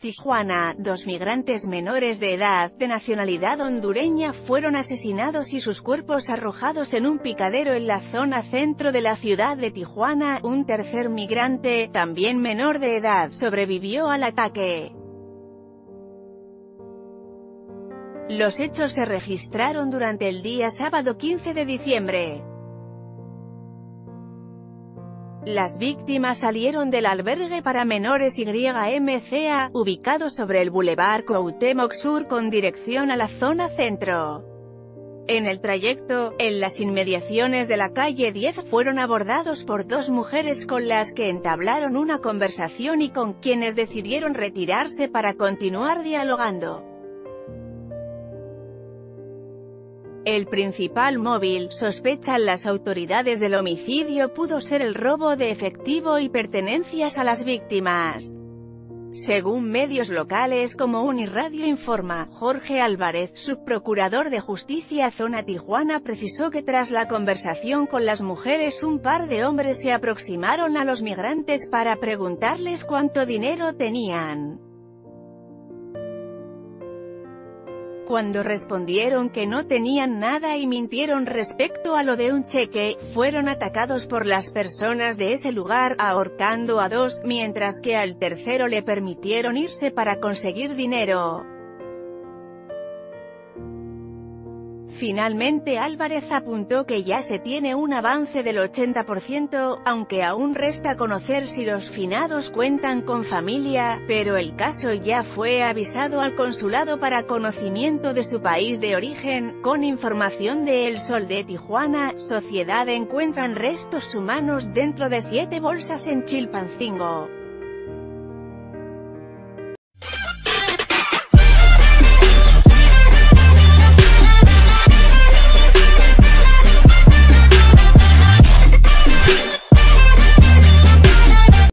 Tijuana, dos migrantes menores de edad, de nacionalidad hondureña fueron asesinados y sus cuerpos arrojados en un picadero en la zona centro de la ciudad de Tijuana. Un tercer migrante, también menor de edad, sobrevivió al ataque. Los hechos se registraron durante el día sábado 15 de diciembre. Las víctimas salieron del albergue para menores YMCA, ubicado sobre el Boulevard Cuauhtémoc Sur con dirección a la zona centro. En el trayecto, en las inmediaciones de la calle 10 fueron abordados por dos mujeres con las que entablaron una conversación y con quienes decidieron retirarse para continuar dialogando. El principal móvil, sospechan las autoridades del homicidio pudo ser el robo de efectivo y pertenencias a las víctimas. Según medios locales como Uniradio informa, Jorge Álvarez, subprocurador de Justicia Zona Tijuana precisó que tras la conversación con las mujeres un par de hombres se aproximaron a los migrantes para preguntarles cuánto dinero tenían. Cuando respondieron que no tenían nada y mintieron respecto a lo de un cheque, fueron atacados por las personas de ese lugar, ahorcando a dos, mientras que al tercero le permitieron irse para conseguir dinero. Finalmente Álvarez apuntó que ya se tiene un avance del 80%, aunque aún resta conocer si los finados cuentan con familia, pero el caso ya fue avisado al consulado para conocimiento de su país de origen, con información de El Sol de Tijuana, Sociedad encuentran restos humanos dentro de siete bolsas en Chilpancingo.